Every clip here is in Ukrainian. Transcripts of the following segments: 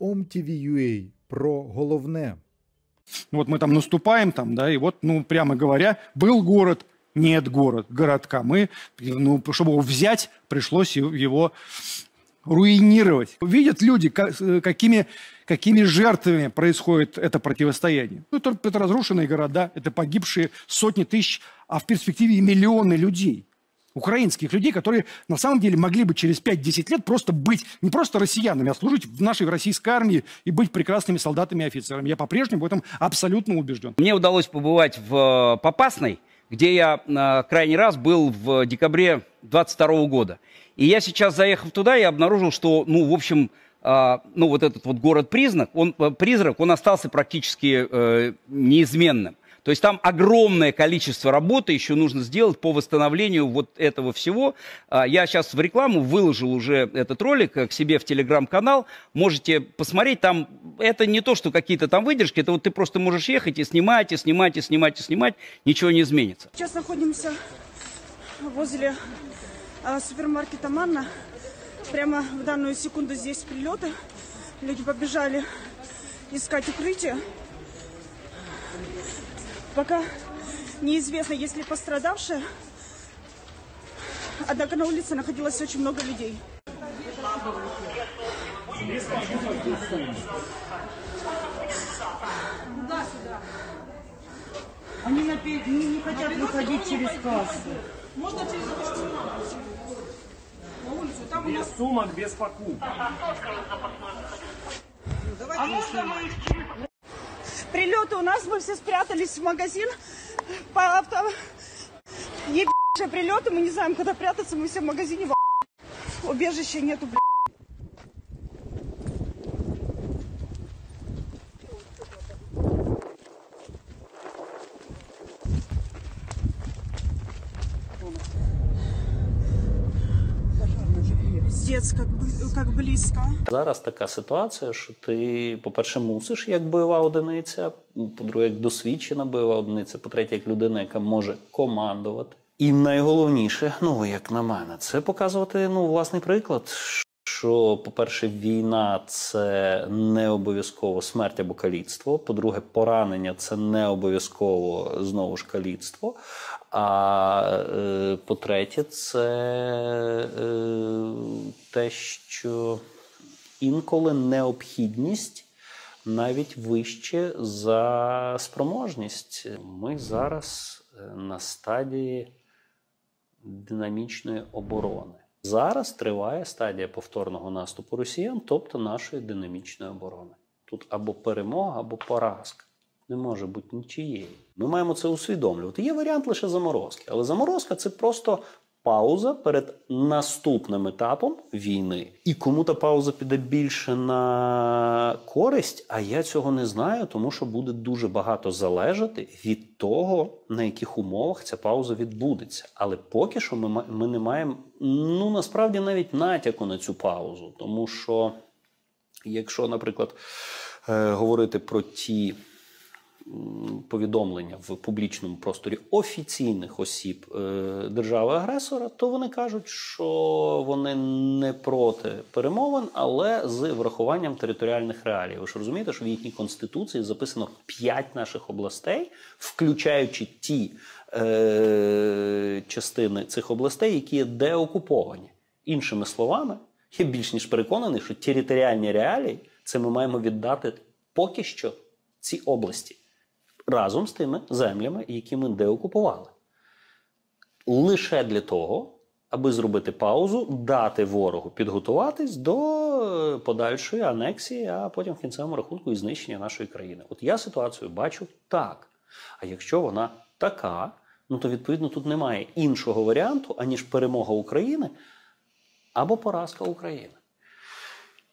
OMTV.ua про головне. Вот мы там наступаем, там, да, и вот, ну, прямо говоря, был город, нет город, городка. Мы, ну, чтобы его взять, пришлось его- руинировать. Видят люди, э, какими, какими жертвами происходит это противостояние. Ну, это, это разрушенные города, это погибшие сотни тысяч, а в перспективе и миллионы людей. Украинских людей, которые на самом деле могли бы через 5-10 лет просто быть не просто россиянами, а служить в нашей российской армии и быть прекрасными солдатами и офицерами. Я по-прежнему в этом абсолютно убежден. Мне удалось побывать в э, Попасной, где я э, крайний раз был в декабре 22 года. И я сейчас, заехав туда, я обнаружил, что, ну, в общем, э, ну, вот этот вот город-признак, он, э, призрак, он остался практически э, неизменным. То есть там огромное количество работы еще нужно сделать по восстановлению вот этого всего. А, Я сейчас в рекламу выложил уже этот ролик э, к себе в телеграм-канал. Можете посмотреть. Там это не то, что какие-то там выдержки. Это вот ты просто можешь ехать и снимать, и снимать, и снимать, и снимать. Ничего не изменится. Сейчас находимся возле а, супермаркета Манна. Прямо в данную секунду здесь прилеты. Люди побежали искать укрытие. Пока неизвестно, есть ли пострадавшие. Однако на улице находилось очень много людей. Они на пе... не, не хотят на выходить через кассу. Можно через на улицу. Там без у нас... сумок, без покупок. А можно мы... Прилеты у нас, мы все спрятались в магазин. По авто... Ебейшие прилеты, мы не знаем, куда прятаться, мы все в магазине. в Убежища нету, блядь. Пиздец, як як близько. Зараз така ситуація, що ти, по-перше, мусиш як бойова одиниця, по-друге, як досвідчена бойова одиниця, по-третє, як людина, яка може командувати. І найголовніше, ну як на мене, це показувати ну, власний приклад. Що, по-перше, війна це не обов'язково смерть або каліцтво. По-друге, поранення це не обов'язково знову ж каліцтво. А е, по-третє, це е, те, що інколи необхідність навіть вище за спроможність. Ми зараз е, на стадії динамічної оборони. Зараз триває стадія повторного наступу росіян, тобто нашої динамічної оборони. Тут або перемога, або поразка. Не може бути нічиєї. Ми маємо це усвідомлювати. Є варіант лише заморозки, але заморозка це просто пауза перед наступним етапом війни. І кому та пауза піде більше на користь, а я цього не знаю, тому що буде дуже багато залежати від того, на яких умовах ця пауза відбудеться. Але поки що ми, ми не маємо ну насправді навіть натяку на цю паузу, тому що якщо, наприклад, е, говорити про ті повідомлення в публічному просторі офіційних осіб е, держави-агресора, то вони кажуть, що вони не проти перемовин, але з врахуванням територіальних реалій. Ви ж розумієте, що в їхній конституції записано п'ять наших областей, включаючи ті е, частини цих областей, які є деокуповані. Іншими словами, я більш ніж переконаний, що територіальні реалії це ми маємо віддати поки що ці області разом з тими землями, які ми деокупували. Лише для того, аби зробити паузу, дати ворогу підготуватись до е, подальшої анексії, а потім в кінцевому рахунку і знищення нашої країни. От я ситуацію бачу так. А якщо вона така, ну то відповідно тут немає іншого варіанту, аніж перемога України або поразка України.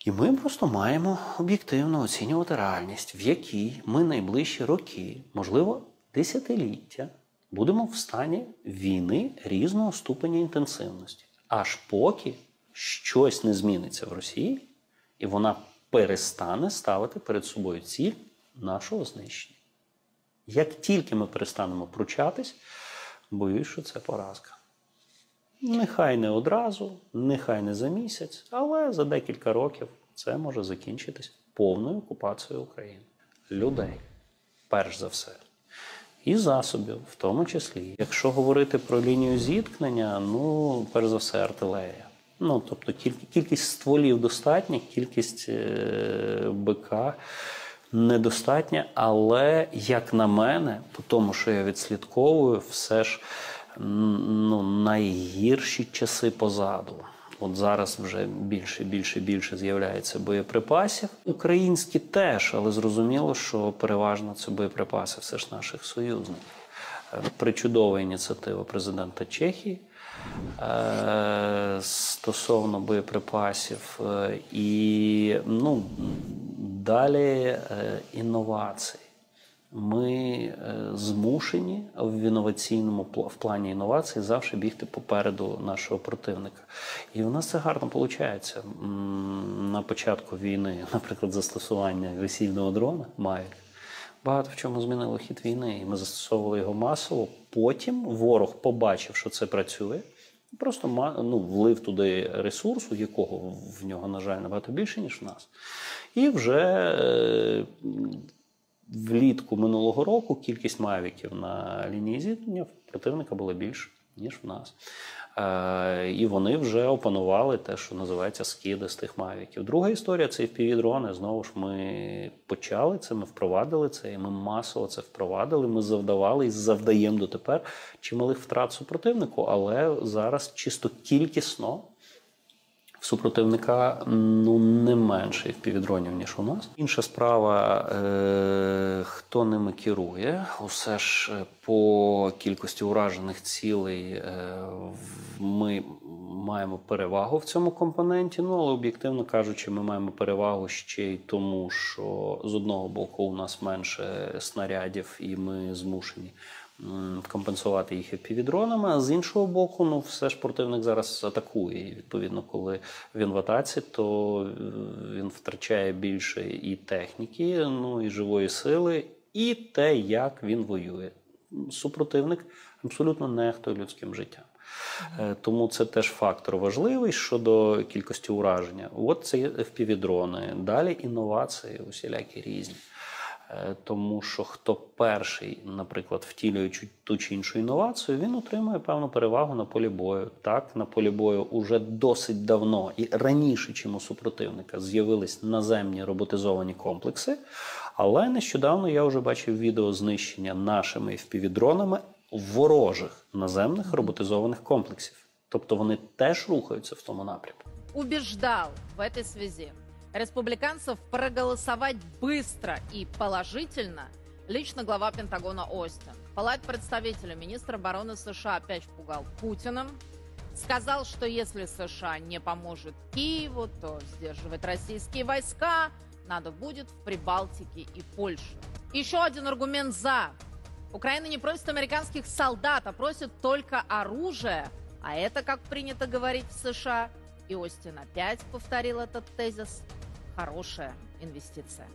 І ми просто маємо об'єктивно оцінювати реальність, в якій ми найближчі роки, можливо, десятиліття, будемо в стані війни різного ступеня інтенсивності. Аж поки щось не зміниться в Росії, і вона перестане ставити перед собою ціль нашого знищення. Як тільки ми перестанемо пручатись, боюсь, що це поразка. Нехай не одразу, нехай не за місяць, але за декілька років Це може закінчитись повною окупацією України. Людей, перш за все. І засобів, в тому числі. Якщо говорити про лінію зіткнення, ну, перш за все, артилерія. Ну, тобто кількість стволів достатня, кількість е, БК недостатня, але, як на мене, по тому, що я відслідковую, все ж ну, найгірші часи позаду. От зараз вже більше, більше, більше з'являється боєприпасів. Українські теж, але зрозуміло, що переважно це боєприпаси все ж наших союзників. Е, Причудова ініціатива президента Чехії е, стосовно боєприпасів. Е, І ну, далі інновації. Ми е, змушені в інноваційному в плані інновацій завжди бігти попереду нашого противника. І у нас це гарно виходить. На початку війни, наприклад, застосування весільного дрона Mavic, багато в чому змінило хід війни, і ми застосовували його масово. Потім ворог побачив, що це працює. Просто ну, влив туди ресурсу, якого в нього, на жаль, набагато більше, ніж в нас. І вже е, влітку минулого року кількість мавіків на лінії зіткнення противника була більше, ніж в нас. Е, і вони вже опанували те, що називається скиди з тих мавіків. Друга історія це FPV-дрони. Знову ж ми почали це, ми впровадили це, і ми масово це впровадили. Ми завдавали і завдаємо дотепер чималих втрат супротивнику, але зараз чисто кількісно супротивника ну не менше впівдронів, ніж у нас. Інша справа, е, хто ними керує. Усе ж е, по кількості уражених цілей е, ми маємо перевагу в цьому компоненті. Ну але об'єктивно кажучи, ми маємо перевагу ще й тому, що з одного боку у нас менше снарядів, і ми змушені компенсувати їх епівідронами, а з іншого боку, ну все ж противник зараз атакує. І відповідно, коли він в атаці, то е, він втрачає більше і техніки, ну і живої сили, і те, як він воює. Супротивник абсолютно нехтує людським життям. Е, Тому це теж фактор важливий щодо кількості ураження. От це FPV-дрони. Далі інновації усілякі різні. Е, Тому що хто перший, наприклад, втілює ту чи іншу інновацію, він отримує певну перевагу на полі бою. Так, на полі бою уже досить давно і раніше, чим у супротивника, з'явились наземні роботизовані комплекси. Але нещодавно я вже бачив відео знищення нашими FPV-дронами ворожих наземних роботизованих комплексів. Тобто вони теж рухаються в тому напрямку. убеждал в этой связи республиканцев проголосовать быстро и положительно лично глава Пентагона Остин. Палат представителя министра обороны США опять пугал Путиным. Сказал, что если США не поможет Киеву, то сдерживать российские войска надо будет в Прибалтике и Польше. Еще один аргумент «за». Украина не просит американских солдат, а просит только оружие. А это, как принято говорить в США, и Остин опять повторил этот тезис, хорошая инвестиция.